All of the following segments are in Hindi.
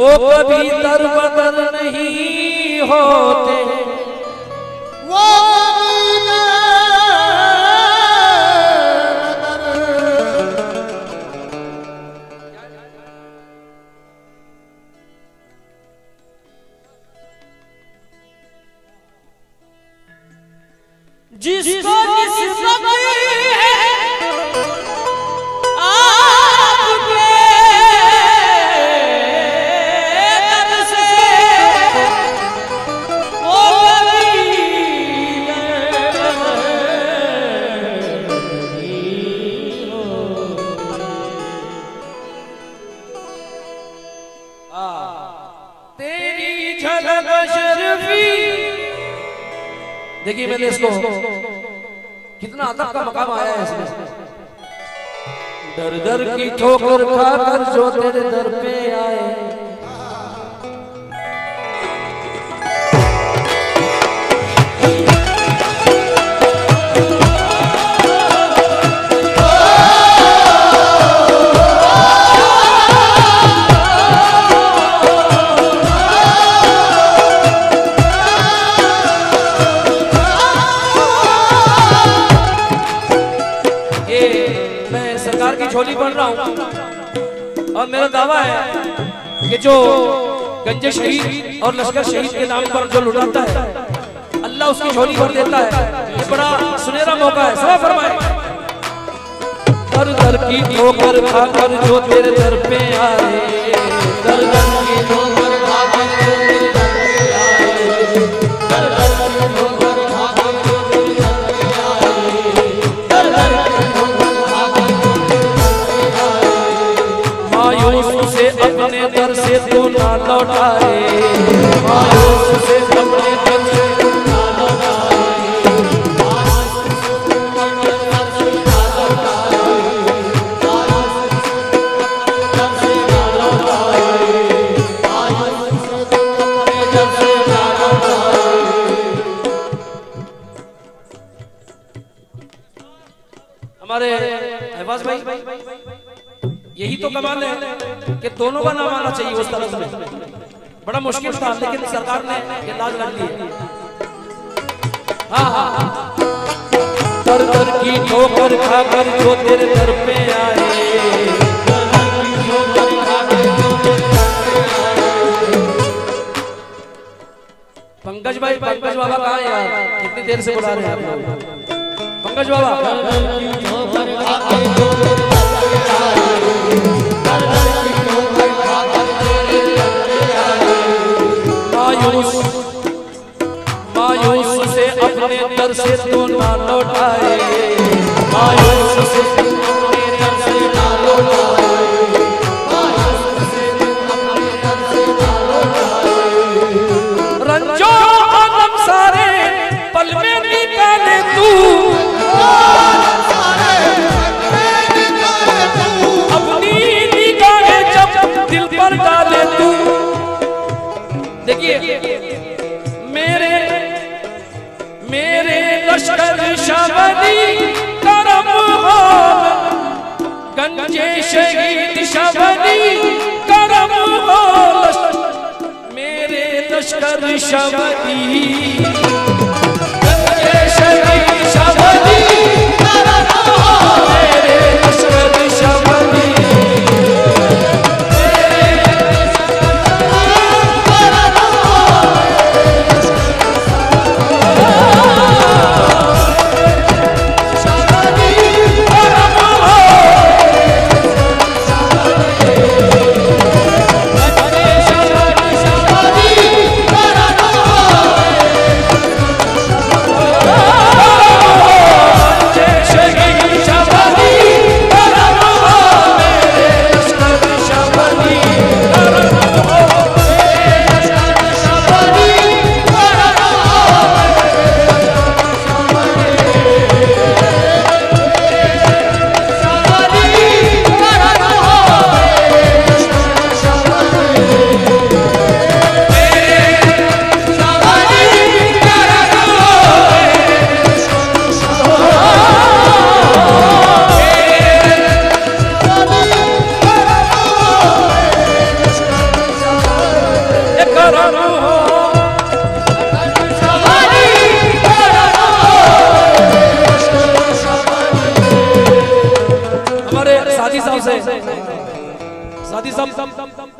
वो कभी दर बदर नहीं होते। वो जिसको किस्मत देखिए मैंने इसको कितना अदब का मकाम आया है इसमें। दर दर की ठोकर खाकर जो तेरे दर पे आए। बन रहा हूँ। और मेरा दावा है कि जो गंजे शहीद और लश्कर शहीद के नाम पर जो लुटाता है, अल्लाह उसकी झोली भर देता है। ये बड़ा सुनहरा मौका है। सवा फरमाए। दर दर की ठोकर खाकर जो तेरे दर पे आए, दर दर कमाल है कि दोनों का नाम आना चाहिए उस तरफ़ में बड़ा मुश्किल था लेकिन सरकार ने ये लाज रख ली हाँ। हाँ हाँ। दर दर की ठोकर खाकर जो तेरे दर पे आए। पंकज भाई पंकज बाबा कहाँ यार? कितनी देर से बुला रहे हैं आप लोग? पंकज बाबा। मायूस। मायूस से अपने दर से तो ना लौटाए। मायूस से गंजे शहीद शबनी करम हो मेरे लश्कर शबनी।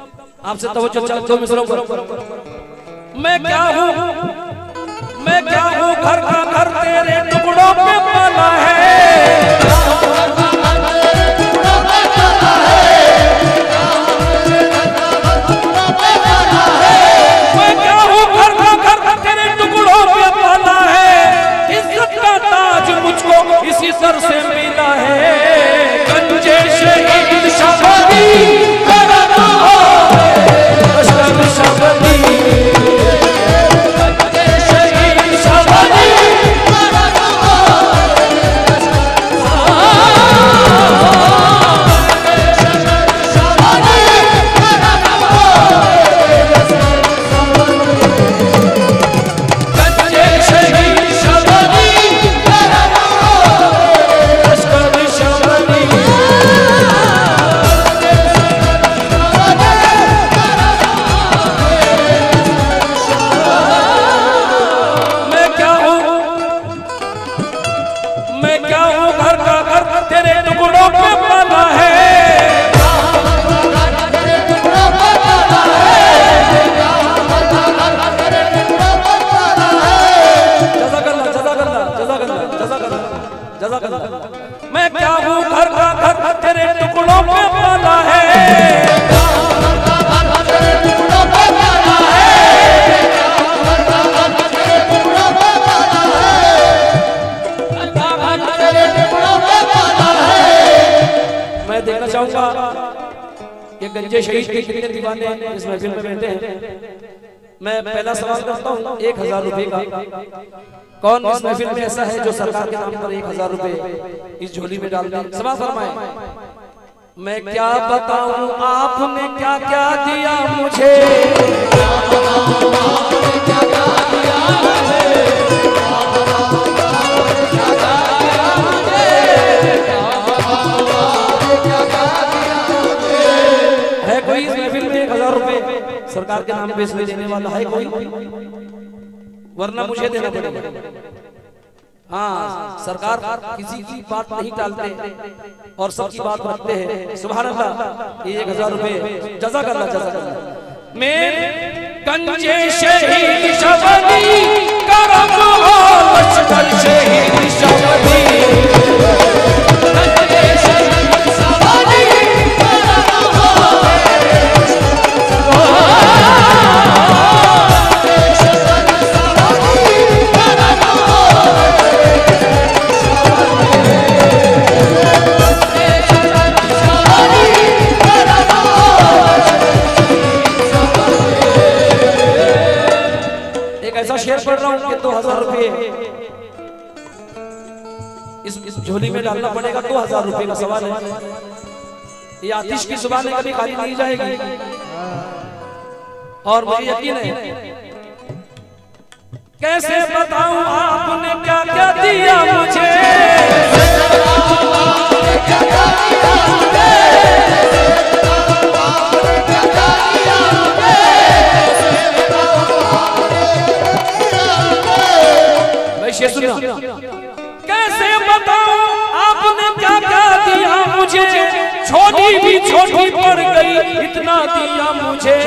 आपसे तो मैं क्या हूँ? मैं क्या हूँ? घर का घर तेरे टुकड़ों पे पाला है। कि शहीद के कितने दीवाने इस महफिल में बैठे हैं। मैं पहला सवाल करता हूँ, एक हज़ार रुपए का। कौन इस महफिल में ऐसा है जो सरकार के नाम पर एक हज़ार रुपए इस झोली में डाल दे? सवाल फरमाए। मैं क्या बताऊँ, आपने क्या क्या दिया मुझे? है सरकार के नाम पे इसमें देने वाला है कोई? वरना मुझे देना पड़ेगा। हाँ सरकार किसी की बात नहीं टालते और सबकी बात रखते हैं। सुबह एक हज़ार रुपए जजा कर जजा कर मैं गंजे शहीद शबदी करम हो लश्कर शहीद शबदी ऐसा शेयर पढ़ रहा हूँ कि दो हज़ार रुपये। इस झोली में डालना पड़ेगा दो हज़ार रुपये का सवाल है। ये आतिश की सुबह कभी खाली नहीं जाएगी। और मुझे यकीन है, कैसे बताऊँ आपने छोटी भी छोटी पड़ गई इतना दिया मुझे।